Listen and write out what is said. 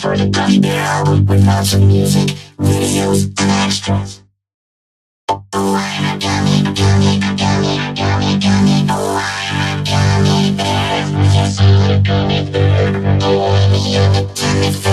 for the Gush Beer Hour with lots of music, videos, and extras. Oh, I'm a gummy, gummy, gummy, gummy, gummy. Oh, I'm a gummy bear. Yes, I'm a gummy bear. Oh, I'm a gummy bear.